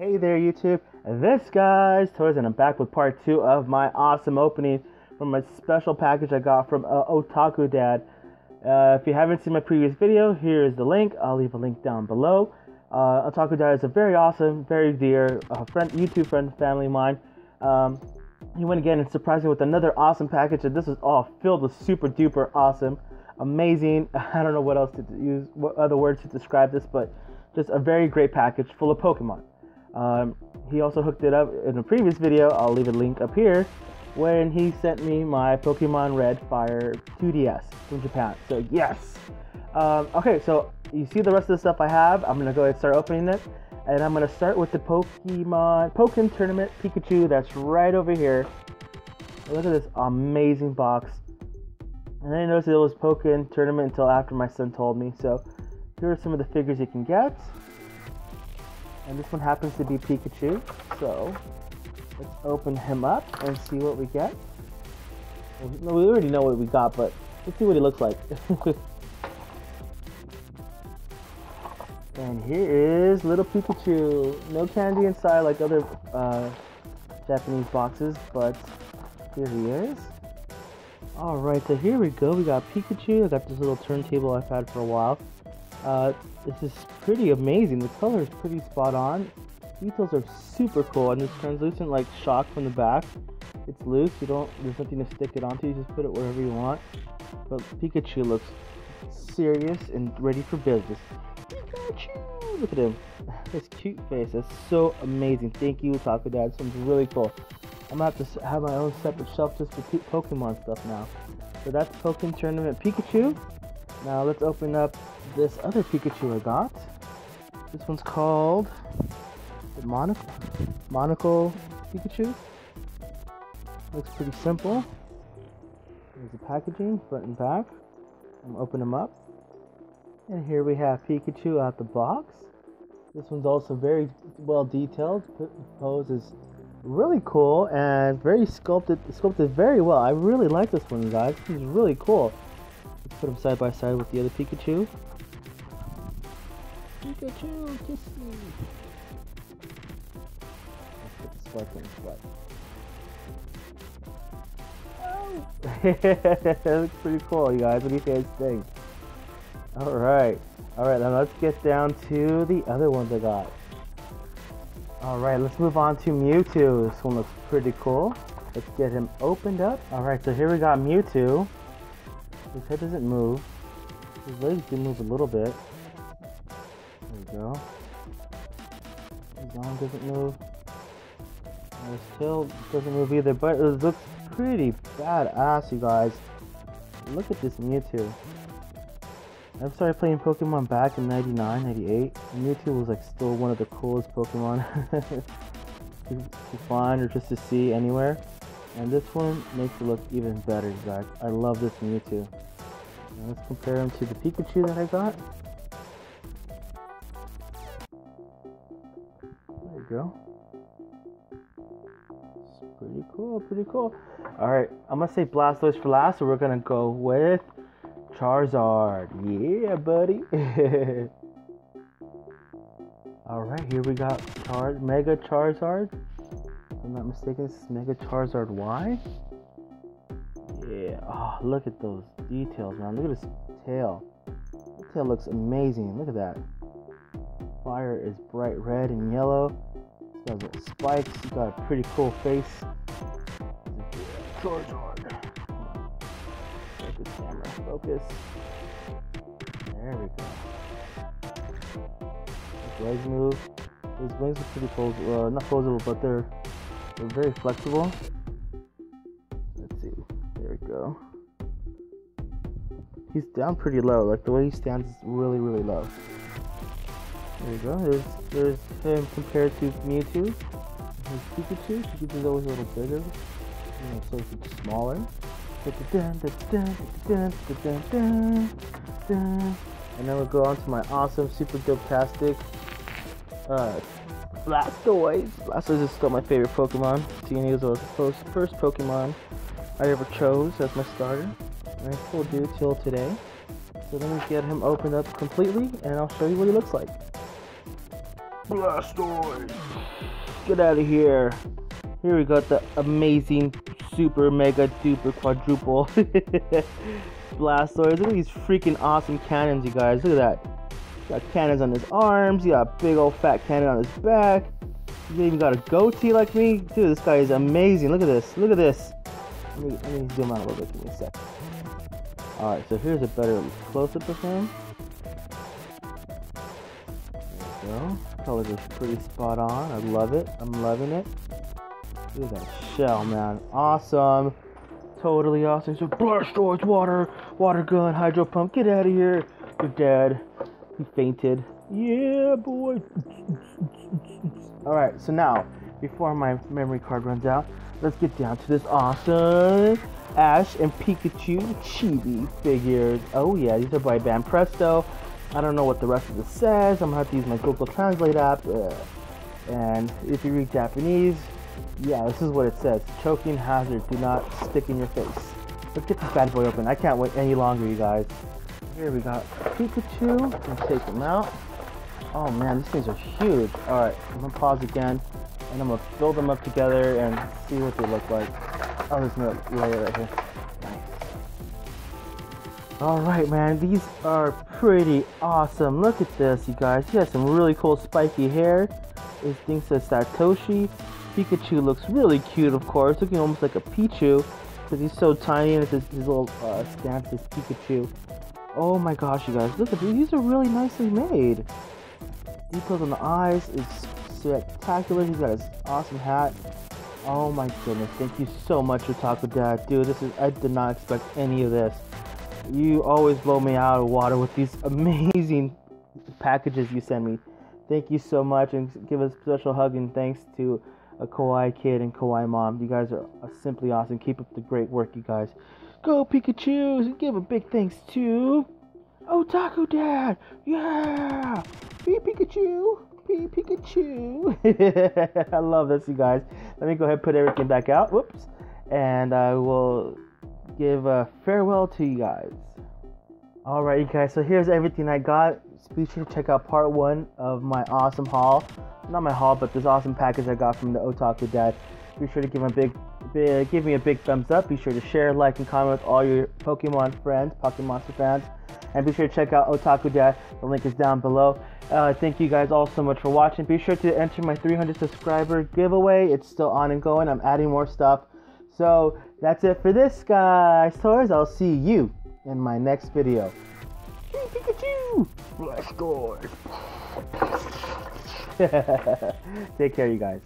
Hey there YouTube, this guy's Toys and I'm back with part 2 of my awesome opening from a special package I got from uh, Otaku Dad. Uh, if you haven't seen my previous video, here is the link, I'll leave a link down below. Uh, Otaku Dad is a very awesome, very dear uh, friend, YouTube friend, family of mine. Um, he went again and surprised me with another awesome package and this is all filled with super duper awesome, amazing, I don't know what else to use, what other words to describe this, but just a very great package full of Pokemon. Um, he also hooked it up in a previous video, I'll leave a link up here, when he sent me my Pokemon Red Fire 2DS from Japan. So yes! Um, okay, so you see the rest of the stuff I have. I'm gonna go ahead and start opening it. And I'm gonna start with the Pokemon Pokken Tournament Pikachu that's right over here. Look at this amazing box. And I didn't notice it was Pokken Tournament until after my son told me. So here are some of the figures you can get. And this one happens to be Pikachu. So let's open him up and see what we get. Well, we already know what we got, but let's see what he looks like. and here is little Pikachu. No candy inside like other uh, Japanese boxes, but here he is. Alright, so here we go. We got Pikachu. I got this little turntable I've had for a while. Uh, this is pretty amazing. The color is pretty spot on. Details are super cool, and this translucent like shock from the back. It's loose. You don't. There's nothing to stick it onto. You just put it wherever you want. But Pikachu looks serious and ready for business. Pikachu! Look at him. His cute face. That's so amazing. Thank you, Otaku Dad. This one's really cool. I'm gonna have to have my own separate shelf just for Pokemon stuff now. So that's Pokemon Tournament Pikachu. Now let's open up this other Pikachu I got. This one's called the Monaco, Monaco Pikachu. Looks pretty simple. There's the packaging, front and back. I'm open them up. And here we have Pikachu out the box. This one's also very well detailed. The pose is really cool and very sculpted sculpted very well. I really like this one guys. This is really cool. Put them side by side with the other Pikachu. Pikachu, kiss me. Let's the the Oh! that looks pretty cool, you guys. What do you guys think? Alright. Alright, then let's get down to the other ones I got. Alright, let's move on to Mewtwo. This one looks pretty cool. Let's get him opened up. Alright, so here we got Mewtwo. His head doesn't move. His legs do move a little bit. There we go. His arm doesn't move. And his tail doesn't move either, but it looks pretty badass, you guys. Look at this Mewtwo. I started playing Pokemon back in 99, 98. Mewtwo was like still one of the coolest Pokemon to find or just to see anywhere. And this one makes it look even better, guys. I love this Mewtwo. Now let's compare him to the Pikachu that I got. There you go. It's pretty cool, pretty cool. Alright, I'm gonna say Blastoise for last, so we're gonna go with Charizard. Yeah, buddy. Alright, here we got Char Mega Charizard. I'm not mistaken, this is Mega Charizard Y. Yeah, oh, look at those details, man. Look at his tail. The tail looks amazing. Look at that. Fire is bright red and yellow. He's got little spikes. He's got a pretty cool face. Charizard. Focus camera. Focus. There we go. His legs move. His wings are pretty posable. Uh, not posable, but they're they're very flexible. Let's see. There we go. He's down pretty low. Like the way he stands is really, really low. There you go. There's there's him compared to Mewtwo. His Pikachu. Pikachu's always a little bigger. You know, so it's smaller. And then we'll go on to my awesome, super dope tastic uh, Blastoise. Blastoise is still my favorite Pokemon. He was the first, first Pokemon I ever chose as my starter. And I still do till today. So let me get him opened up completely and I'll show you what he looks like. Blastoise! Get out of here. Here we got the amazing super mega duper quadruple Blastoise. Look at these freaking awesome cannons, you guys. Look at that. Got cannons on his arms. He got a big old fat cannon on his back. He even got a goatee like me. Dude, this guy is amazing. Look at this. Look at this. Let me, let me zoom out a little bit. Give me a sec. Alright, so here's a better close-up of him. There we go. Colors are pretty spot on. I love it. I'm loving it. Look at that shell, man. Awesome. Totally awesome. So Blastoise, water, water gun, hydro pump. Get out of here. You're dead. He fainted. Yeah, boy. Alright, so now, before my memory card runs out, let's get down to this awesome Ash and Pikachu Chibi figures. Oh yeah, these are by Banpresto. I don't know what the rest of this says. I'm gonna have to use my Google Translate app. Uh, and if you read Japanese, yeah, this is what it says. Choking hazard, do not stick in your face. Let's get this bad boy open. I can't wait any longer, you guys. Here we got Pikachu. Let's take him out. Oh man, these things are huge. Alright, I'm gonna pause again. And I'm gonna build them up together and see what they look like. Oh, there's another layer right here. Nice. Alright, man, these are pretty awesome. Look at this, you guys. He has some really cool spiky hair. This thing says Satoshi. Pikachu looks really cute, of course, looking almost like a Pichu, because he's so tiny and his, his little uh, stance is Pikachu. Oh my gosh, you guys, look at these. These are really nicely made. Details on the eyes is spectacular. He's got his awesome hat. Oh my goodness, thank you so much, for Otaku Dad. Dude, this is, I did not expect any of this. You always blow me out of water with these amazing packages you send me. Thank you so much, and give a special hug and thanks to a Kawaii kid and Kawaii mom. You guys are simply awesome. Keep up the great work, you guys. Go Pikachu! And give a big thanks to Otaku Dad. Yeah, be Pikachu. Be Pikachu. I love this, you guys. Let me go ahead and put everything back out. Whoops, and I will give a farewell to you guys. Alright, you guys. So here's everything I got. Be sure to check out part one of my awesome haul not my haul, but this awesome package I got from the Otaku Dad. Be sure to give a big, big, give me a big thumbs up. Be sure to share, like, and comment with all your Pokemon friends, Pokemon fans, and be sure to check out Otaku Dad. The link is down below. Uh, thank you guys all so much for watching. Be sure to enter my 300 subscriber giveaway. It's still on and going. I'm adding more stuff. So that's it for this, guys. Toys. I'll see you in my next video. Pikachu! Blastoise! Take care, you guys.